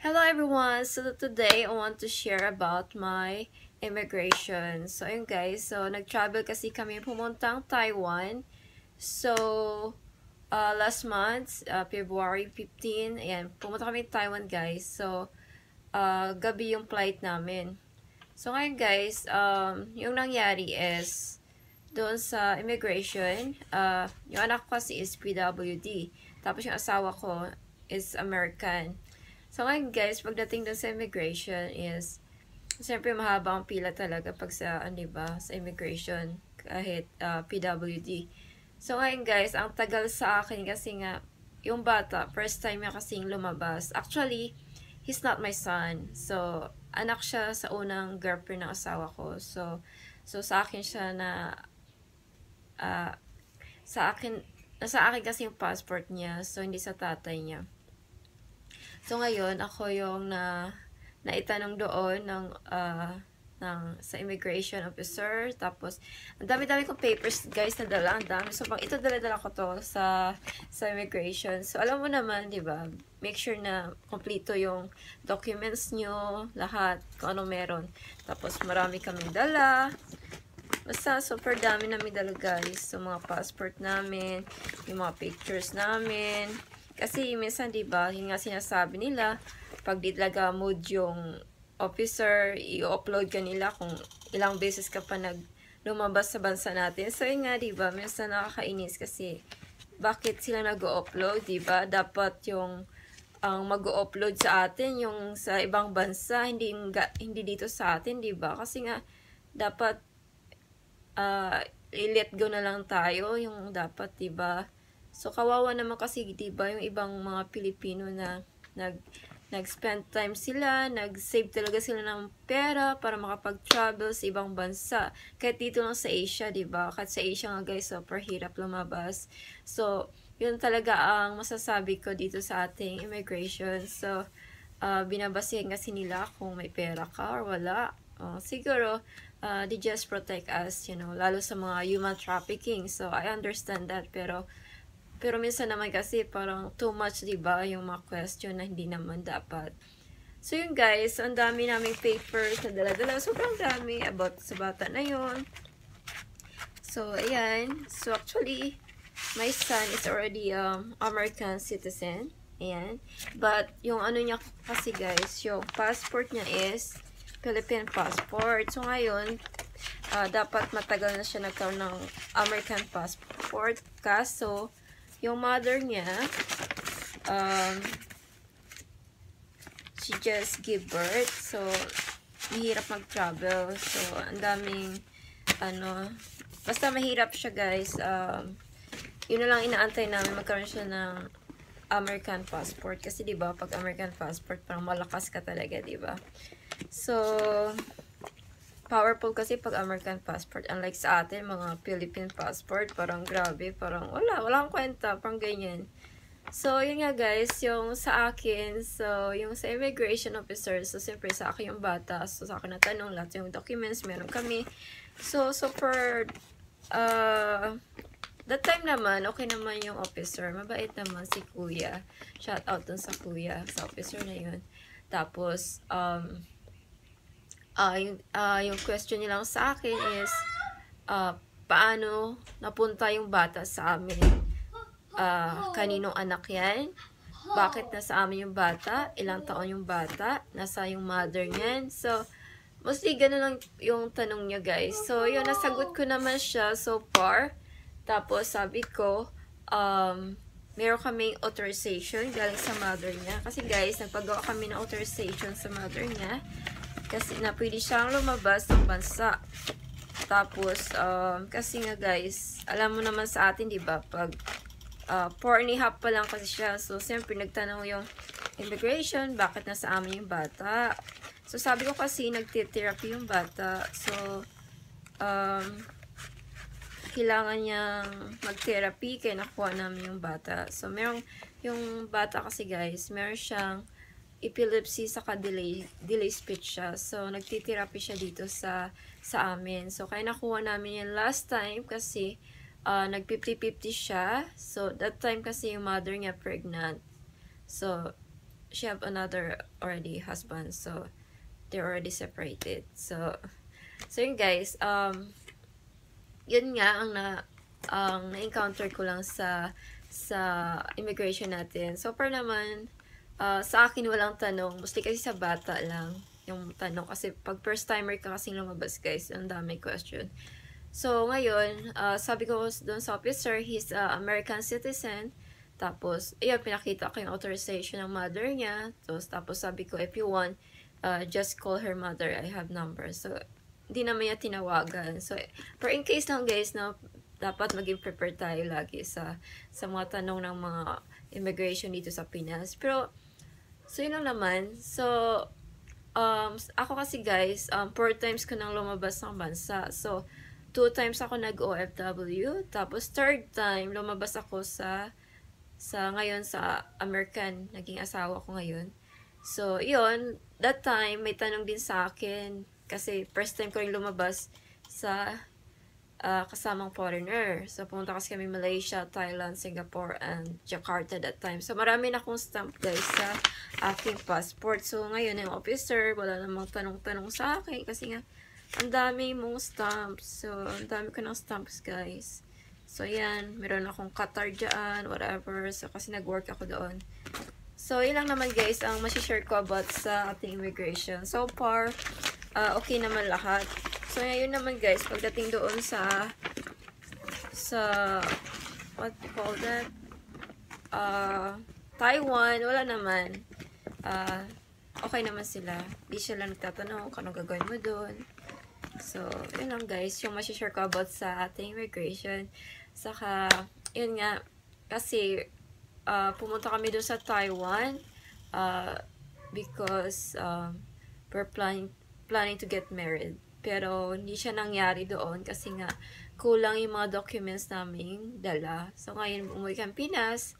Hello everyone! So today, I want to share about my immigration. So ayun guys, so nag-travel kasi kami pumuntang Taiwan. So, uh, last month, uh, February 15, ayan, pumunta kami Taiwan guys. So, uh, gabi yung flight namin. So ngayon guys, um, yung nangyari is, doon sa immigration, uh, yung anak ko kasi is PWD. Tapos yung asawa ko is American. So ngayon guys, pagdating dun sa immigration is, siyempre mahaba ang pila talaga pag sa, ano ba, sa immigration, kahit uh, PWD. So ngayon guys, ang tagal sa akin kasi nga, yung bata, first time niya kasing lumabas. Actually, he's not my son. So, anak siya sa unang girlfriend ng asawa ko. So, so sa akin siya na, uh, sa akin, sa akin kasi yung passport niya. So, hindi sa tatay niya. So ngayon, ako yung na naitanong doon ng uh, ng sa immigration officer. Tapos, ang dami-dami kong papers, guys, na dala. Ang dami. So, pang ito dala-dala ko to sa, sa immigration. So, alam mo naman, di ba? Make sure na kompleto yung documents nyo, lahat, kung ano meron. Tapos, marami kaming dala. Basta, super dami namin dala, guys. So, mga passport namin, yung mga pictures namin, kasi minsan 'di ba, yung nga sinasabi nila, pag di talaga mood yung officer, i-upload ka nila kung ilang beses ka pa nag lumabas sa bansa natin. So yun nga 'di ba, minsan nakakainis kasi bakit sila nag-upload, 'di ba? Dapat yung ang mag-upload sa atin yung sa ibang bansa, hindi hindi dito sa atin, 'di ba? Kasi nga dapat uh, i-let go na lang tayo yung dapat, 'di ba? So, kawawa naman kasi, di ba, yung ibang mga Pilipino na nag, nag-spend time sila, nag-save talaga sila ng pera para makapag-travel sa ibang bansa. Kahit dito lang sa Asia, di ba? Kahit sa Asia nga guys, super hirap lumabas. So, yun talaga ang masasabi ko dito sa ating immigration. So, uh, binabasihan kasi nila kung may pera ka or wala. Uh, siguro, uh, they just protect us, you know, lalo sa mga human trafficking. So, I understand that. Pero, pero minsan naman kasi parang too much, di ba Yung mga question na hindi naman dapat. So yun guys, ang dami naming papers na dala-dala. Sobrang dami about sa bata na yun. So, ayan. So actually, my son is already um, American citizen. Ayan. But, yung ano niya kasi guys, yung passport niya is Philippine passport. So ngayon, uh, dapat matagal na siya nagkaroon ng American passport. Kaso, yung mother niya, um, she just give birth. So, mahirap mag-travel. So, ang daming, ano, basta mahirap siya guys. Um, yun na lang inaantay namin magkaroon siya ng American passport. Kasi, di ba pag American passport, parang malakas ka talaga, di ba So, powerful kasi pag American passport. Unlike sa atin, mga Philippine passport, parang grabe, parang wala, wala akong kwenta, parang ganyan. So, yun nga guys, yung sa akin, so, yung sa immigration officer, so, siyempre sa akin yung bata, so, sa akin natanong lahat yung documents, meron kami. So, super, uh, that time naman, okay naman yung officer, mabait naman si kuya. Shout out dun sa kuya, sa officer na yun. Tapos, um, uh, yung, uh, yung question nilang sa akin is, uh, paano napunta yung bata sa amin? Uh, kaninong anak yan? Bakit nasa amin yung bata? Ilang taon yung bata? Nasa yung mother niyan? So, mostly ganun lang yung tanong niya guys. So, yun, nasagot ko naman siya so far. Tapos, sabi ko, um, meron kaming authorization galing sa mother niya. Kasi guys, nagpagawa kami ng authorization sa mother niya. Kasi na pwede siyang lumabas ng bansa. Tapos, um, kasi nga guys, alam mo naman sa atin, di ba, pag uh, four half pa lang kasi siya. So, siyempre, nagtanong yung immigration, bakit nasa amin yung bata. So, sabi ko kasi, nagtitherapy yung bata. So, um, kailangan niyang mag-therapy, kaya nakuha namin yung bata. So, merong, yung bata kasi guys, meron siyang epilepsy saka delay, delay speech siya. So, nagtitherapy siya dito sa, sa amin. So, kaya nakuha namin yan last time kasi uh, nag-50-50 siya. So, that time kasi yung mother niya pregnant. So, she have another already husband. So, they're already separated. So, so yun guys, um, yun nga ang na, ang na-encounter ko lang sa, sa immigration natin. So, far naman, uh, sa akin walang tanong. Mostly kasi sa bata lang yung tanong. Kasi pag first timer ka kasing lumabas guys, ang dami question. So, ngayon, uh, sabi ko doon sa officer, he's uh, American citizen. Tapos, ayun, pinakita ko yung authorization ng mother niya. Tapos, tapos sabi ko, if you want, uh, just call her mother. I have number. So, hindi naman niya tinawagan. So, for in case lang guys, no, dapat maging prepared tayo lagi sa, sa mga tanong ng mga immigration dito sa Pinas. Pero, so yun naman. So, um, ako kasi guys, um, four times ko nang lumabas ng bansa. So, two times ako nag-OFW. Tapos, third time, lumabas ako sa sa ngayon sa American, naging asawa ko ngayon. So, yun, that time, may tanong din sa akin, kasi first time ko rin lumabas sa uh, kasamang foreigner. So, pumunta kasi kami Malaysia, Thailand, Singapore, and Jakarta that time. So, marami na akong stamp, guys, sa aking passport. So, ngayon, yung officer, wala namang tanong-tanong sa akin, kasi nga, ang dami mong stamps. So, ang dami ko ng stamps, guys. So, yan. Meron akong Qatar dyan, whatever. So, kasi nag-work ako doon. So, yun lang naman guys ang masishare ko about sa ating immigration. So far, uh, okay naman lahat. So, ngayon naman guys, pagdating doon sa sa what you call that? Uh, Taiwan, wala naman. Uh, okay naman sila. Di sila nagtatanong kung anong gagawin mo doon. So, yun lang guys, yung masishare ko about sa ating immigration. Saka, yun nga, kasi uh, pumunta kami doon sa Taiwan uh, because um, we're planning, planning to get married. Pero hindi siya nangyari doon kasi nga kulang yung mga documents namin dala. So ngayon umuwi kami Pinas.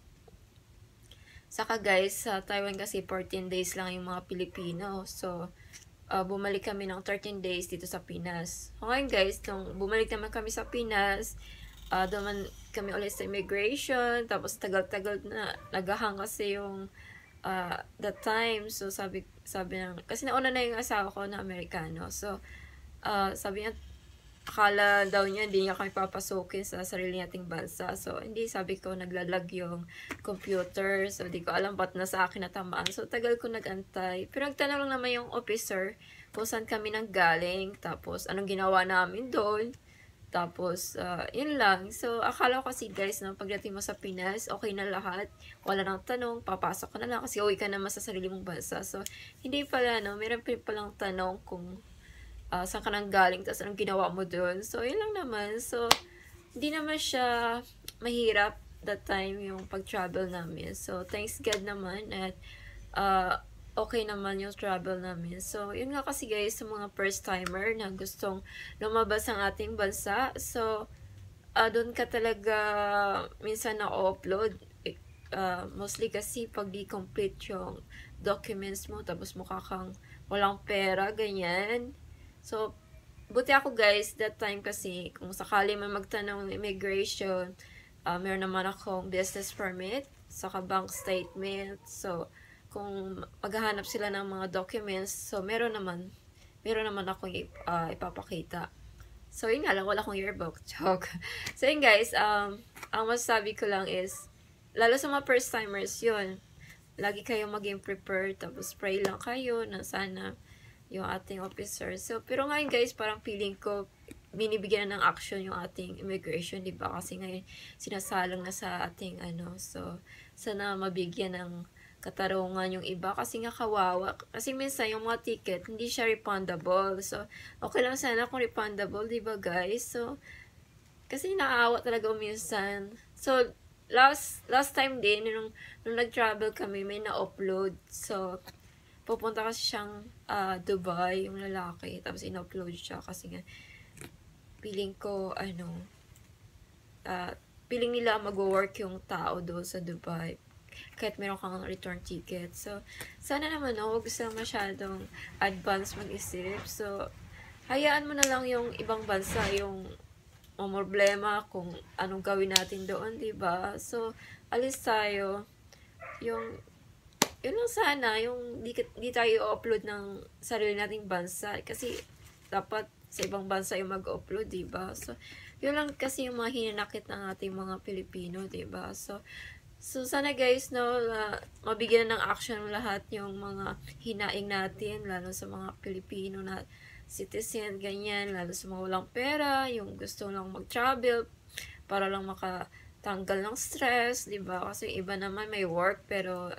Saka guys, sa Taiwan kasi 14 days lang yung mga Pilipino. So, uh, bumalik kami ng 13 days dito sa Pinas. So, ngayon guys, nung bumalik naman kami sa Pinas, uh, duman kami ulit sa immigration, tapos tagal-tagal na nagahang kasi yung uh, that time. So, sabi, sabi ng, kasi nauna na yung asawa ko na Amerikano. So, uh, sabi niya, akala daw niya hindi niya kami papasukin sa sarili nating bansa. So, hindi sabi ko naglalag yung computer. So, di ko alam ba't na sa akin natamaan. So, tagal ko nagantay. Pero nagtanong lang naman yung officer kung saan kami nang galing. Tapos, anong ginawa namin doon. Tapos, uh, yun lang. So, akala ko kasi guys, no, pagdating mo sa Pinas, okay na lahat. Wala nang tanong, papasok ka na lang kasi uwi ka naman sa sarili mong bansa. So, hindi pala, no, meron pa palang tanong kung uh, saan ka nang galing, tapos anong ginawa mo doon. So, yun lang naman. So, hindi naman siya mahirap that time yung pag-travel namin. So, thanks God naman at uh, okay naman yung travel namin. So, yun nga kasi guys, sa mga first timer na gustong lumabas ang ating bansa. So, uh, doon ka talaga minsan na-upload. Uh, mostly kasi pag di complete yung documents mo, tapos mukha kang walang pera, ganyan. So, buti ako guys, that time kasi, kung sakali man magtanong ng immigration, uh, meron naman akong business permit, saka bank statement. So, kung maghahanap sila ng mga documents, so meron naman, meron naman akong uh, ipapakita. So, yun nga lang, wala akong yearbook. Joke. so, yun guys, um, ang masasabi ko lang is, lalo sa mga first timers, yun, lagi kayo maging prepared, tapos pray lang kayo na sana yung ating officer. So, pero ngayon guys, parang feeling ko, binibigyan ng action yung ating immigration, di ba? Kasi ngayon, sinasalang na sa ating, ano, so, sana mabigyan ng katarungan yung iba kasi nga kawawa. Kasi minsan yung mga ticket, hindi siya refundable. So, okay lang sana kung refundable, di ba guys? So, kasi naawa talaga minsan. So, last last time din, nung, nung nag-travel kami, may na-upload. So, pupunta kasi siyang uh, Dubai, yung lalaki. Tapos, in-upload siya kasi nga, feeling ko, ano, uh, feeling nila mag-work yung tao doon sa Dubai kahit meron kang return ticket. So, sana naman, no, huwag sila masyadong advance mag-isip. So, hayaan mo na lang yung ibang bansa, yung problema kung anong gawin natin doon, di ba? So, alis tayo. Yung yun lang sana, yung di, di tayo upload ng sarili nating bansa. Kasi, dapat sa ibang bansa yung mag-upload, di ba? So, yun lang kasi yung mga hinanakit ng ating mga Pilipino, di ba? So, So, sana guys, no, uh, mabigyan ng action lahat yung mga hinaing natin, lalo sa mga Pilipino na citizen, ganyan, lalo sa mga walang pera, yung gusto lang mag-travel, para lang makatanggal ng stress, di ba? Kasi iba naman may work, pero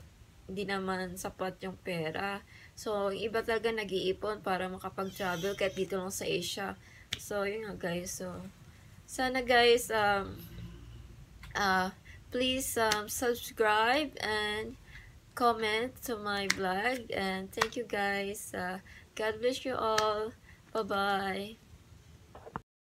hindi naman sapat yung pera. So, yung iba talaga nag-iipon para makapag-travel kahit dito lang sa Asia. So, yun nga guys. So, sana guys, um, uh, please um, subscribe and comment to my blog and thank you guys uh, god bless you all bye bye